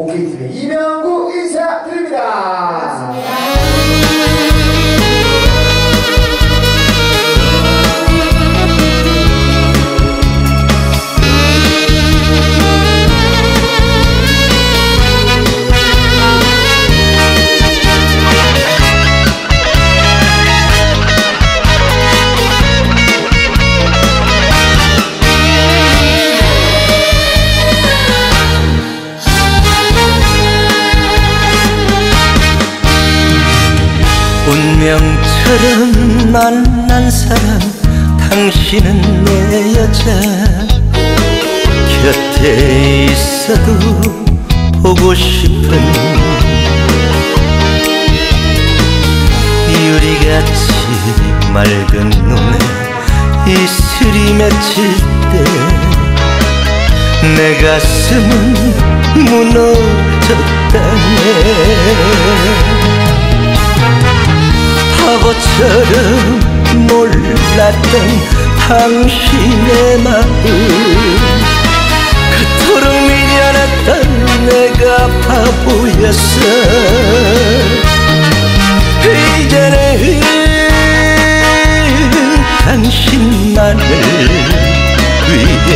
오케이 팀의 이명구 인사드립니다. 운명처럼 만난 사람 당신은 내 여자. 곁에 있어도 보고 싶은 유리같이 맑은 눈에 이슬이 맺힐 때 내 가슴은 무너졌다네 바보처럼 몰랐던 당신의 마음. 그토록 미련했던 내가 바보였어. 이제는 당신만을 위해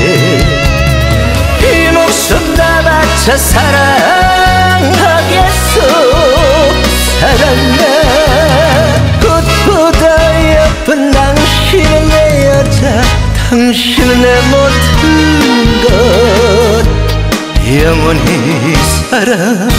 이 목숨 다 바쳐 사랑 당신은 내 모든 것 영원히 사랑하리라.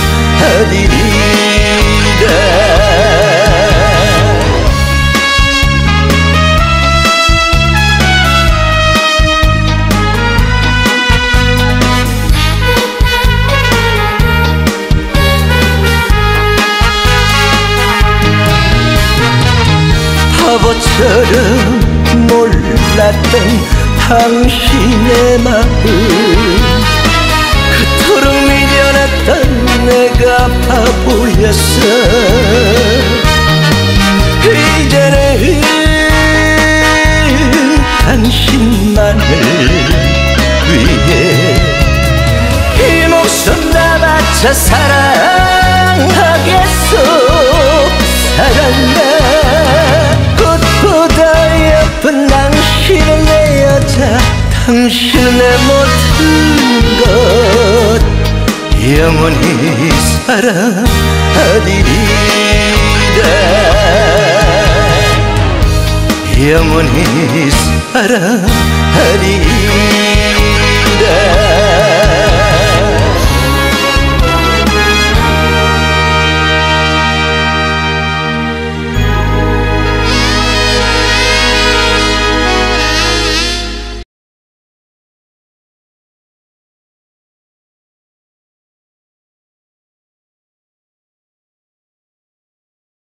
바보처럼 몰랐던 당신의 마음. 그토록 미련했던 내가 바보였어. 이제는 당신만을 위해 이 목숨 다 바쳐 사랑하겠소 당신은 내 모든 것 영원히 사랑하리라. 영원히 사랑하리라